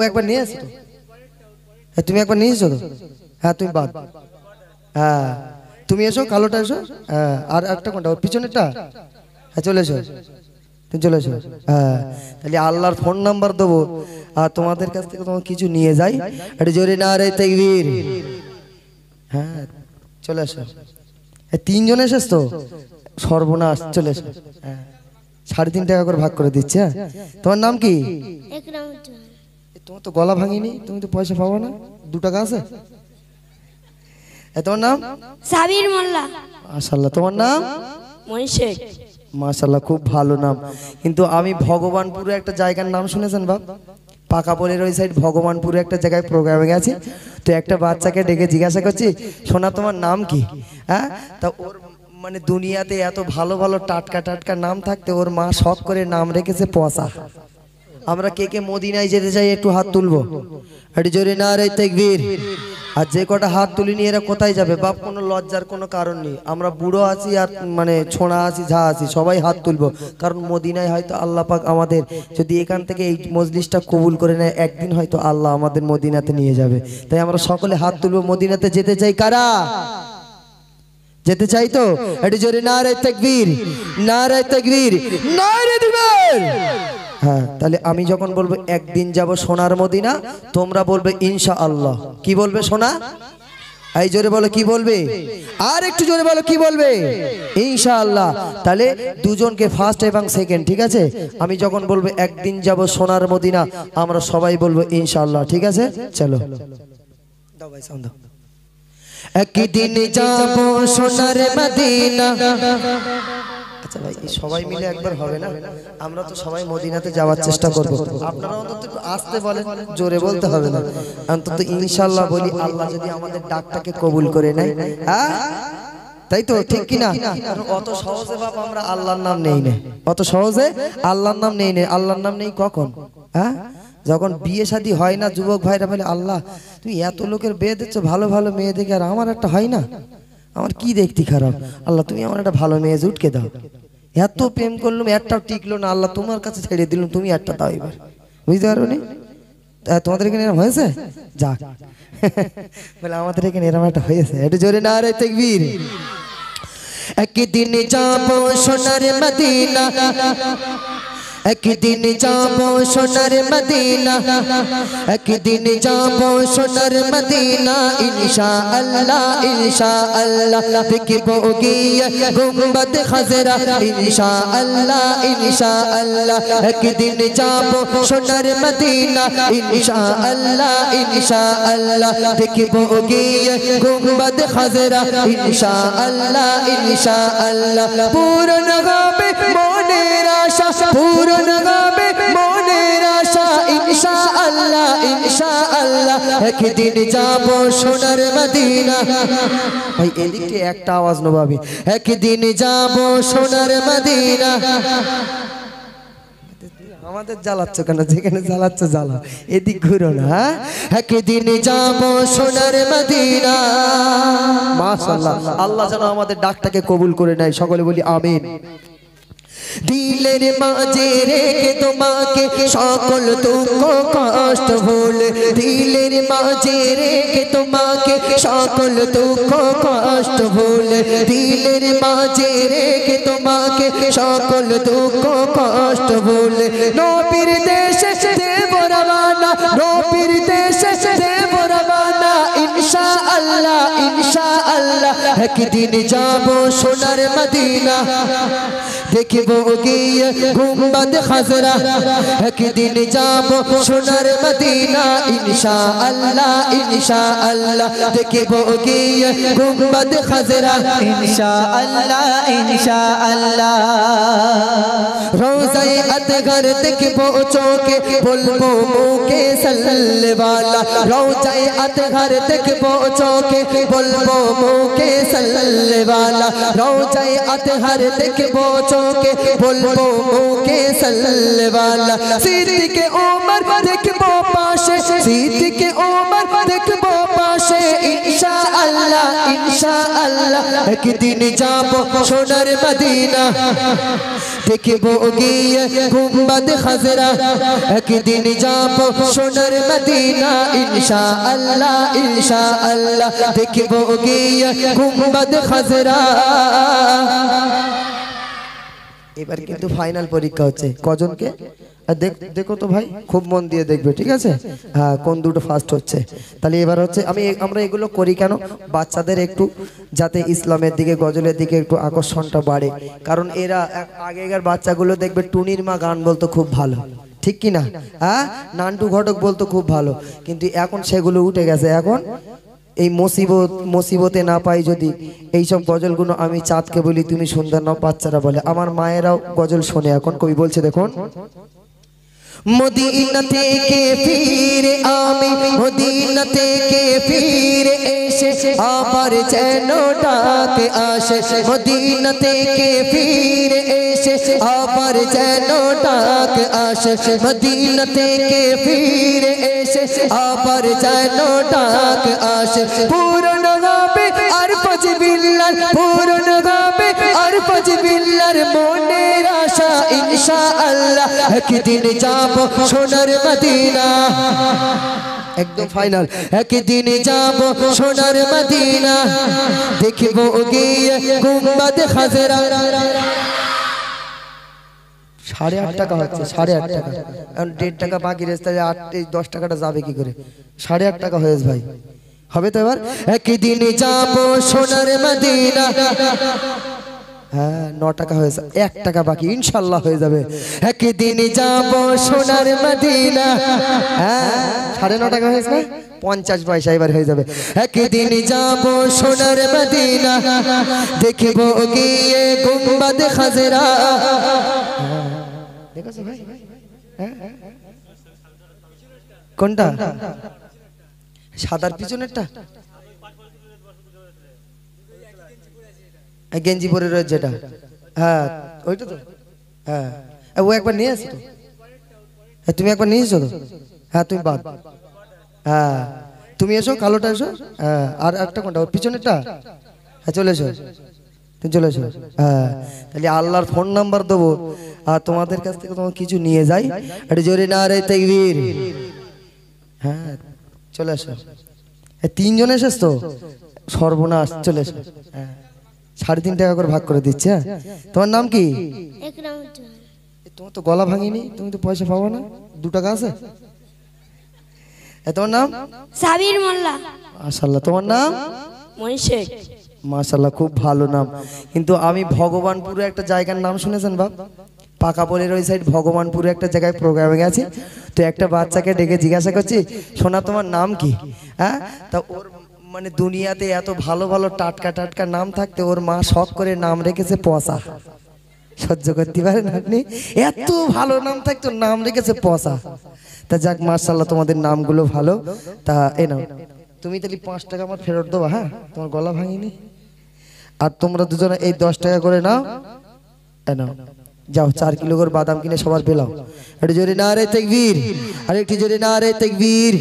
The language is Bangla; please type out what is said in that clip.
ও একবার নিয়ে এসো হ্যাঁ তুমি একবার নিয়ে এসো তো। হ্যাঁ তুমি বাদ। হ্যাঁ তুমি এসো, কালোটা এসো। হ্যাঁ আর একটা কোনটা? ওর পিছনেরটা? হ্যাঁ চলে এসো। তুমি চলে এসো। হ্যাঁ তাহলে আল্লাহর ফোন নাম্বার দেবো। আর তোমাদের কাছ থেকে তোমার কিছু নিয়ে যাই। একটু জোরে না রে তেগবীর হ্যাঁ চলে এসো। তিনজন এসেছ তো? সর্বনাশ, চলে এসো। হ্যাঁ সাড়ে তিন টাকা করে ভাগ করে দিচ্ছে হ্যাঁ। তোমার নাম কি? তোমার তো গলা ভাঙিনি তুমি তো পয়সা পাবো না দু টাকা আছে? তোমার নাম? সাবির মোল্লা। মাশাল্লাহ তোমার নাম? মনি শেখ মাশাল্লাহ খুব ভালো নাম। কিন্তু আমি ভগবানপুরে একটা জায়গার নাম শুনেছেন বাপ? পাকাপোলের ওই সাইড ভগবানপুরে একটা জায়গায় প্রোগ্রামে গেছি তো একটা বাচ্চাকে ডেকে জিজ্ঞাসা করছি সোনা তোমার নাম কি? হ্যাঁ? তা ওর মানে দুনিয়াতে এত ভালো ভালো টাটকা টাটকা নাম থাকতে ওর মা শখ করে নাম রেখেছে পচা। আমরা কে কে মদিনায় যেতে চাই একটু হাত তুলবো। একটু জোরে না রে তেকবীর। আর যে কটা হাত তুলিনি এরা কোথায় যাবে? বাপ, কোনো লজ্জার কোনো কারণ নেই। আমরা বুড়ো আছি আর মানে ছোঁড়া আছি, ঝা আছি, সবাই হাত তুলবো। কারণ মদিনায় হয়তো আল্লাহ পাক আমাদের, যদি এখান থেকে এই মজলিসটা কবুল করে নেয়, একদিন হয়তো আল্লাহ আমাদের মদিনাতে নিয়ে যাবে। তাই আমরা সকলে হাত তুলবো, মদিনাতে যেতে চাই কারা? যেতে চাই তো? একটু জোরে না রে তেকবীর না রে তেকবীর না রে দিবেন হ্যাঁ তাহলে আমি যখন বলব একদিন যাব সোনার মদিনা, তোমরা বলবে ইনশা আল্লাহ কি বলবে সোনা? এই জোরে বলো, কি বলবে? আর একটু জোরে বলো, কি বলবে? ইনশা আল্লাহ তাহলে দুজনকে ফার্স্ট এবং সেকেন্ড ঠিক আছে? আমি যখন বলব একদিন যাব সোনার মদিনা, আমরা সবাই বলব ইনশা আল্লাহ ঠিক আছে? চলো। দাও ভাই সাউন্ড একদিন যাব সোনার মদিনা। আচ্ছা ভাই সবাই মিলে একবার হবে না? আমরা তো সবাই মদিনাতে যাওয়ার চেষ্টা করব। আপনারা অন্তত একটু আসতে বলেন, জোরে বলতে হবে না। অন্তত ইনশাআল্লাহ বলি, আল্লাহ যদি আমাদের ডাকটাকে কবুল করে নেয় হ্যাঁ? তাই তো, ঠিক কি না অত সহজে বাপ আমরা আল্লাহর নাম নেই না। অত সহজে আল্লাহর নাম নেই না। আল্লাহর নাম নেই কখন? হ্যাঁ? যখন বিয়ে শাদী হয় না, যুবক ভাইরা বলে, আল্লাহ, তুমি এত লোকের বিয়ে দিচ্ছ, ভালো ভালো মেয়ে দেখে, আর আমার একটা হয় না? আমার কি দেখতে খারাপ? আল্লাহ, তুমি আমার একটা ভালো মেয়ে জুটকে দাও। এত প্রেম করলাম, একটাও টিকলো না, আল্লাহ, তোমার কাছে ছেড়ে দিলাম, তুমি একটা দাও এবার। বুঝতে পারো নি তোমাদের এখানে এরকম হয়েছে? যাক বলে, আমাদের এখানে এরকম একটা হয়েছে। এটা জোরে না রে, তেকবীর। একদিন যাব সোনার মদিনা। একদিন যাব সোনার মদিনা, একদিন যাব সোনার মদিনা ইনশা আল্লাহ ইনশা আল্লাহ দেখব গিয়ে গুম্বদ খাজরা ইনশা আল্লাহ ইনশা আল্লাহ একদিন যাব সোনার মদিনা ইনশা আল্লাহ ইনশা আল্লাহ দেখব গিয়ে গুম্বদ খাজরা ইনশা আল্লাহ ইনশা আল্লাহ পূরণ হবে মনের আশা, পূরণ হবে, মনের আশা আল্লাহ আল্লাহ একদিন যাব সোনার মদিনা। ভাই, এদিকে একটা আওয়াজ নবাবি একদিন যাব সোনার মদিনা। আমাদের জ্বালাচ্ছ কেন? যেখানে জ্বালাচ্ছ জ্বালা এদিক ঘুরো না হ্যাঁ? একদিন যাব সোনার মদিনা। মাশাআল্লাহ। আল্লাহ যেন আমাদের ডাকটাকে কবুল করে নেয়। সকলে বলি, আমিন। দিলের মাঝে রেখে তোমাকে সকল দুঃখ কষ্ট ভুলে। দিলের মাঝে রেখে তোমাকে সকল দুঃখ কষ্ট ভুলে। দিলের মাঝে রেখে তোমাকে সকল দুঃখ কষ্ট ভুলে। নবীর দেশে দেব রবানা, নবীর দেশে দেব রবানা ইনশা আল্লাহ ইনশা আল্লাহ একদিন যাব সোনার মদিনা। দেখব গিয়ে গুম্বদ খাজরা। একদিন যাব সোনার মদিনা ইনশা আল্লাহ ইনশা আল্লাহ দেখব গিয়ে গুম্বদ খাজরা ইনশা আল্লাহ ইনশা আল্লাহ রোজাই আতগর দেখব চোখে, বলব মুকে সাল্লাল্লাহ। রোজাই আতগর দেখব চোখে, বলব মুকে সাল্লাল্লাহ। রোজাই আতগর দেখব চোখে বলব মুকে সাল্লাল্লাহ। সিদ্দিকে ওমর দেখব পাশে, সিদ্দিকে ওমর দেখব পাশে। ইনশা আল্লাহ ইনশা ইনশাআল্লাহ, একদিন যাব সোনার মদিনা। দেখব গিয়ে গুম্বাদ খাজরা। একদিন যাব সোনার মদিনা। ইনশাআল্লাহ ইনশাআল্লাহ, দেখব গিয়ে গুম্বাদ খাজরা। এবার কিন্তু ফাইনাল পরীক্ষা হচ্ছে। কজনকে? দেখো তো ভাই, খুব মন দিয়ে দেখবে, ঠিক আছে? হ্যাঁ কোন দুটো ফার্স্ট হচ্ছে। তাহলে এবার হচ্ছে, আমি আমরা এগুলো করি কেন? বাচ্চাদের একটু যাতে ইসলামের দিকে, গজলের দিকে একটু আকর্ষণটা বাড়ে। কারণ এরা আগেকার বাচ্চাগুলো দেখবে টুনির মা গান বলতো খুব ভালো। ঠিক কি না হ্যাঁ? নান্টু ঘটক বলতো খুব ভালো। কিন্তু এখন সেগুলো উঠে গেছে। এখন এই মুসিবত, মুসিবতে না পাই যদি এইসব গজলগুলো আমি চাঁদকে বলি, তুমি সুন্দর নাও বাচ্চারা বলে। আমার মায়েরাও গজল শোনে এখন, কবি বলছে, দেখুন। মদিনা থেকে ফিরে আমি, মদিনা থেকে ফিরে এসে আবার যেন ডাকে আসে। মদিনা থেকে ফিরে এসে আবার যেন ডাকে আসে। মদিনা থেকে ফিরে আবার যেন ডাকে আসে। পূরণ গাবে আর পাঁচ বিল্লার পূরণ গাবে আর পাঁচ বিল্লার মনের আশা, ইনশাআল্লাহ। একদিন যাব সোনার মদিনা। একদম ফাইনাল। একদিন যাব সোনার মদিনা। দেখব গিয়ে গুম্বাদ খাজরা। সাড়ে আট টাকা হচ্ছে সাড়ে আট টাকা এখন দেড় টাকা বাকি তাহলে আট দশ টাকাটা যাবে কি করে? সাড়ে আট টাকা হয়েছে ভাই। হবে তো এবার? একদিন যাব সোনার মদিনা। হ্যাঁ ন টাকা হয়েছে এক টাকা বাকি ইনশাল্লাহ হয়ে যাবে। একদিন যাব সোনার মদিনা। হ্যাঁ সাড়ে ন টাকা হয়েছে না? পঞ্চাশ পয়সা এবার হয়ে যাবে। একদিন যাব সোনার মদিনা। দেখব গিয়ে গুম্বাদ খাজরা। দেখেছ? কোনটা? সাদার পিছনেরটা? গেঞ্জি পরে রয়েছে যেটা হ্যাঁ ওইটা তো। হ্যাঁ। ও একবার নিয়ে আসো তো হ্যাঁ তুমি একবার নিয়ে এসো তো? হ্যাঁ তুমি বাদ। হ্যাঁ। তুমি এসো, কালোটা এসো। হ্যাঁ আর একটা কোনটা? ওর পিছনেরটা? হ্যাঁ চলে এসো। তুমি চলে এসো। হ্যাঁ। তাহলে আল্লাহর ফোন নাম্বার দেবো। আর তোমাদের কাছ থেকে তোমার কিছু নিয়ে যাই। জোরে না রে তেগবীর হ্যাঁ চলে এসো এ, তিনজন এসেছ তো? সর্বনাশ চলে এসো। হ্যাঁ সাড়ে তিন টাকা করে ভাগ করে দিচ্ছে হ্যাঁ? তোমার নাম কি? তোমার তো গলা ভাঙিনি তুমি তো পয়সা পাবো না। দু টাকা আছে? তোমার নাম? সাবির মোল্লা। মাশাল্লাহ তোমার নাম? মনি শেখ মাশাল্লাহ খুব ভালো নাম। কিন্তু আমি ভগবানপুরে একটা জায়গার নাম শুনেছেন বাপ? পাকাপোলের ওই সাইড ভগবানপুরে একটা জায়গায় প্রোগ্রামে গেছি তো একটা বাচ্চাকে ডেকে জিজ্ঞাসা করছি, সোনা, তোমার নাম কি? হ্যাঁ? তা ওর মানে দুনিয়াতে এত ভালো ভালো টাটকা টাটকা নাম থাকতে ওর মা শখ করে নাম রেখেছে পচা। সহ্য করতে পারেন আপনি? এত ভালো নাম থাকতো নাম রেখেছে পচা। তা যাক মার্শাল্লাহ তোমাদের নামগুলো ভালো। তা এ তুমি তাহলে পাঁচ টাকা আমার ফেরত দেবো হ্যাঁ? তোমার গলা ভাঙিনি। আর তোমরা দুজনে এই দশ টাকা করে নাও। এ নাও। যাও, চার কিলো করে বাদাম কিনে সবার পেলাম একটু জোরে না রে তেকবীর। আর একটু জোরে না রে তেকবীর।